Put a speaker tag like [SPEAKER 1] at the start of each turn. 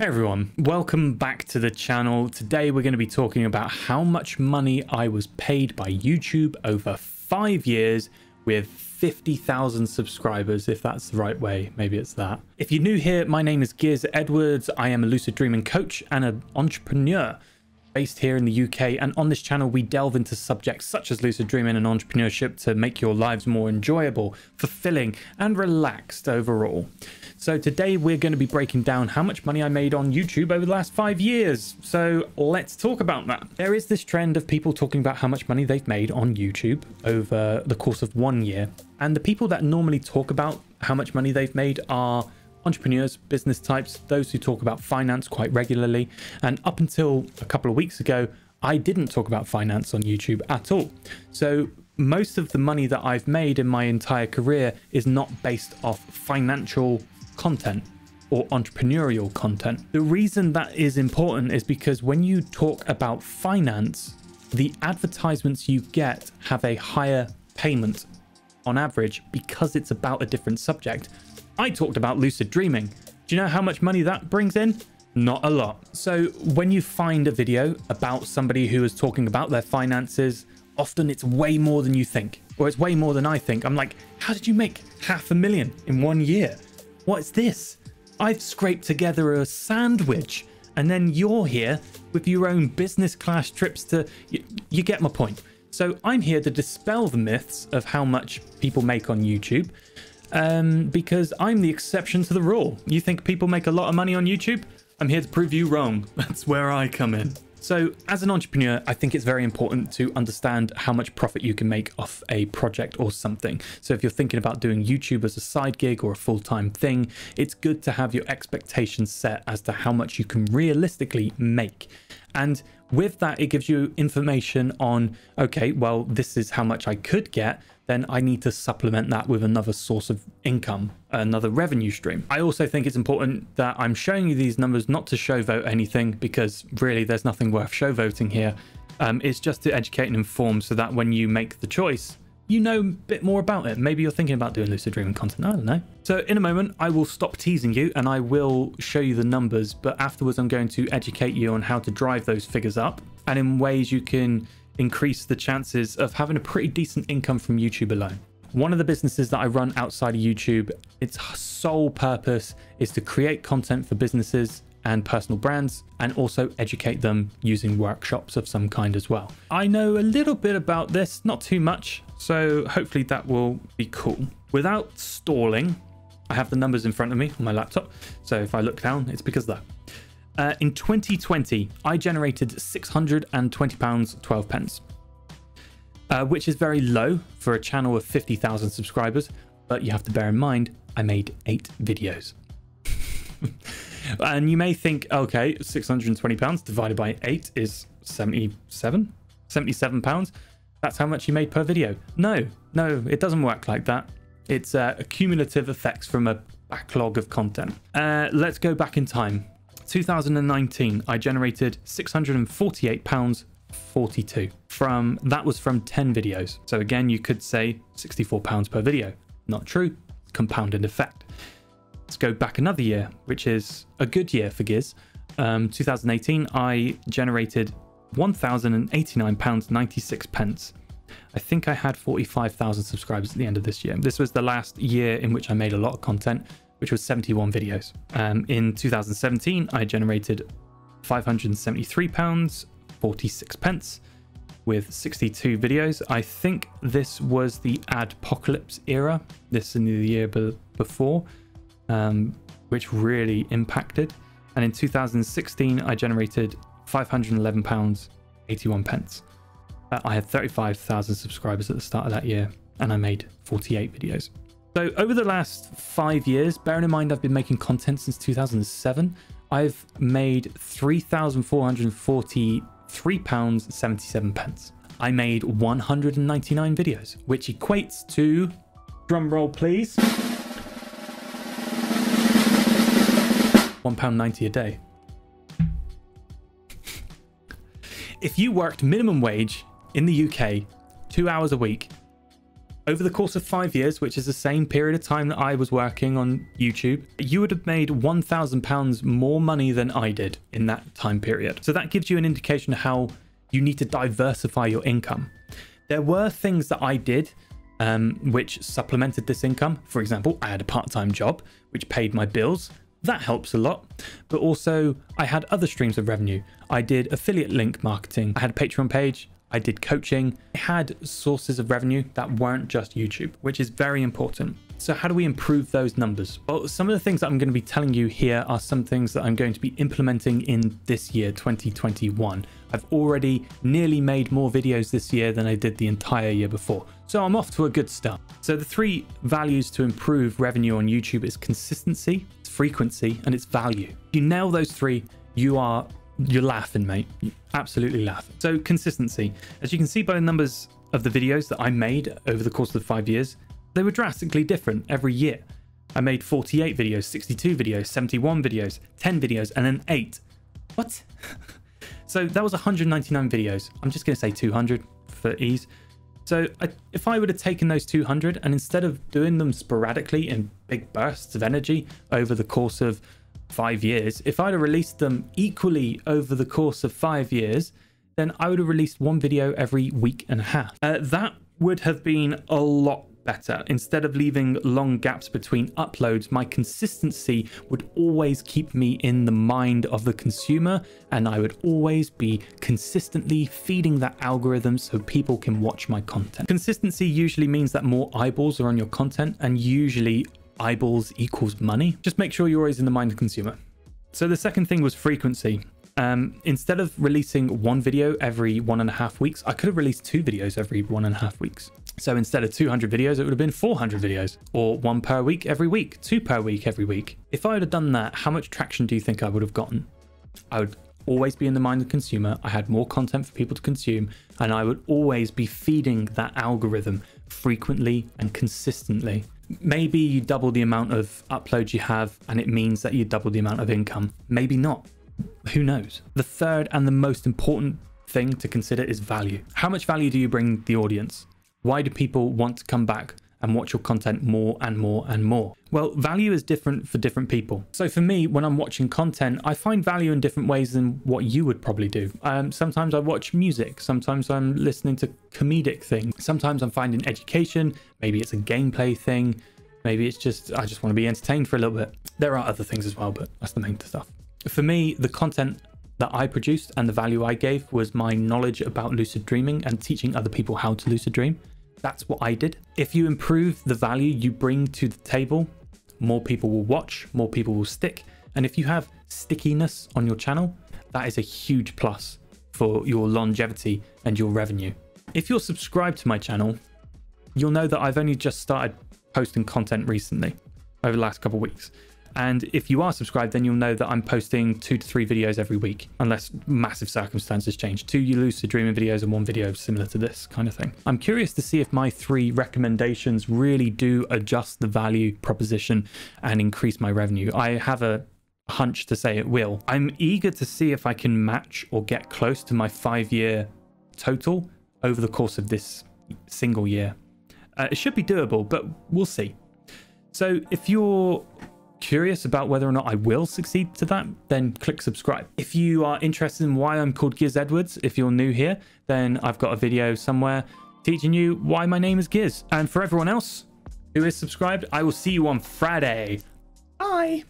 [SPEAKER 1] Hey everyone, welcome back to the channel. Today we're going to be talking about how much money I was paid by YouTube over five years with 50,000 subscribers, if that's the right way. Maybe it's that. If you're new here, my name is Giz Edwards. I am a lucid dreaming coach and an entrepreneur based here in the UK. And on this channel, we delve into subjects such as lucid dreaming and entrepreneurship to make your lives more enjoyable, fulfilling, and relaxed overall. So today we're going to be breaking down how much money I made on YouTube over the last five years. So let's talk about that. There is this trend of people talking about how much money they've made on YouTube over the course of one year. And the people that normally talk about how much money they've made are entrepreneurs, business types, those who talk about finance quite regularly. And up until a couple of weeks ago, I didn't talk about finance on YouTube at all. So most of the money that I've made in my entire career is not based off financial content or entrepreneurial content. The reason that is important is because when you talk about finance, the advertisements you get have a higher payment on average because it's about a different subject. I talked about lucid dreaming. Do you know how much money that brings in? Not a lot. So when you find a video about somebody who is talking about their finances, often it's way more than you think, or it's way more than I think. I'm like, how did you make half a million in one year? What's this? I've scraped together a sandwich and then you're here with your own business class trips to. You, you, get my point. So I'm here to dispel the myths of how much people make on YouTube um, because I'm the exception to the rule. You think people make a lot of money on YouTube? I'm here to prove you wrong. That's where I come in. So, as an entrepreneur, I think it's very important to understand how much profit you can make off a project or something. So, if you're thinking about doing YouTube as a side gig or a full time thing, it's good to have your expectations set as to how much you can realistically make. And with that, it gives you information on, okay, well, this is how much I could get then I need to supplement that with another source of income, another revenue stream. I also think it's important that I'm showing you these numbers not to show vote anything because really there's nothing worth show voting here. Um, it's just to educate and inform so that when you make the choice, you know a bit more about it. Maybe you're thinking about doing lucid dreaming content. I don't know. So in a moment, I will stop teasing you and I will show you the numbers, but afterwards I'm going to educate you on how to drive those figures up and in ways you can increase the chances of having a pretty decent income from YouTube alone. One of the businesses that I run outside of YouTube, its sole purpose is to create content for businesses and personal brands and also educate them using workshops of some kind as well. I know a little bit about this, not too much, so hopefully that will be cool. Without stalling, I have the numbers in front of me on my laptop, so if I look down, it's because of that. Uh, in 2020, I generated £620, 12 pence, uh, which is very low for a channel of 50,000 subscribers. But you have to bear in mind, I made eight videos. and you may think, okay, £620 divided by eight is 77, 77 pounds. That's how much you made per video. No, no, it doesn't work like that. It's uh, cumulative effects from a backlog of content. Uh, let's go back in time. 2019, I generated £648.42 from that was from 10 videos. So again, you could say £64 per video. Not true, compounded effect. Go back another year, which is a good year for Giz. Um, 2018, I generated £1,089.96 pence. I think I had 45,000 subscribers at the end of this year. This was the last year in which I made a lot of content which was 71 videos. Um, in 2017, I generated 573 pounds 46 pence with 62 videos. I think this was the adpocalypse era, this in the year be before, um, which really impacted. And in 2016, I generated 511 pounds 81 pence. Uh, I had 35,000 subscribers at the start of that year, and I made 48 videos. So over the last five years, bearing in mind I've been making content since 2007, I've made 3,443 pounds 77 pence. I made 199 videos, which equates to, drum roll please, £1.90 a day. if you worked minimum wage in the UK two hours a week Over the course of five years, which is the same period of time that I was working on YouTube, you would have made £1,000 more money than I did in that time period. So that gives you an indication of how you need to diversify your income. There were things that I did um, which supplemented this income. For example, I had a part time job which paid my bills. That helps a lot. But also, I had other streams of revenue. I did affiliate link marketing, I had a Patreon page, I did coaching, I had sources of revenue that weren't just YouTube, which is very important. So how do we improve those numbers? Well, some of the things that I'm going to be telling you here are some things that I'm going to be implementing in this year, 2021. I've already nearly made more videos this year than I did the entire year before. So I'm off to a good start. So the three values to improve revenue on YouTube is consistency, it's frequency, and it's value. If you nail those three, you are you're laughing, mate. You're absolutely laughing. So consistency. As you can see by the numbers of the videos that I made over the course of the five years, they were drastically different every year. I made 48 videos, 62 videos, 71 videos, 10 videos, and then 8. What? so that was 199 videos. I'm just going to say 200 for ease. So I, if I would have taken those 200 and instead of doing them sporadically in big bursts of energy over the course of five years, if I'd have released them equally over the course of five years, then I would have released one video every week and a half. Uh, that would have been a lot better. Instead of leaving long gaps between uploads, my consistency would always keep me in the mind of the consumer and I would always be consistently feeding that algorithm so people can watch my content. Consistency usually means that more eyeballs are on your content and usually eyeballs equals money. Just make sure you're always in the mind of the consumer. So the second thing was frequency. Um, instead of releasing one video every one and a half weeks, I could have released two videos every one and a half weeks. So instead of 200 videos, it would have been 400 videos, or one per week every week, two per week every week. If I would have done that, how much traction do you think I would have gotten? I would always be in the mind of the consumer. I had more content for people to consume, and I would always be feeding that algorithm frequently and consistently. Maybe you double the amount of uploads you have, and it means that you double the amount of income. Maybe not. Who knows? The third and the most important thing to consider is value. How much value do you bring the audience? Why do people want to come back and watch your content more and more and more? Well, value is different for different people. So for me, when I'm watching content, I find value in different ways than what you would probably do. Um, sometimes I watch music. Sometimes I'm listening to comedic things. Sometimes I'm finding education. Maybe it's a gameplay thing. Maybe it's just, I just want to be entertained for a little bit. There are other things as well, but that's the main stuff. For me, the content that I produced and the value I gave was my knowledge about lucid dreaming and teaching other people how to lucid dream. That's what I did. If you improve the value you bring to the table, more people will watch, more people will stick. And if you have stickiness on your channel, that is a huge plus for your longevity and your revenue. If you're subscribed to my channel, you'll know that I've only just started posting content recently over the last couple weeks. And if you are subscribed, then you'll know that I'm posting two to three videos every week, unless massive circumstances change. Two you lucid dreaming videos and one video similar to this kind of thing. I'm curious to see if my three recommendations really do adjust the value proposition and increase my revenue. I have a hunch to say it will. I'm eager to see if I can match or get close to my five year total over the course of this single year. Uh, it should be doable, but we'll see. So if you're curious about whether or not I will succeed to that, then click subscribe. If you are interested in why I'm called Giz Edwards, if you're new here, then I've got a video somewhere teaching you why my name is Giz. And for everyone else who is subscribed, I will see you on Friday. Bye.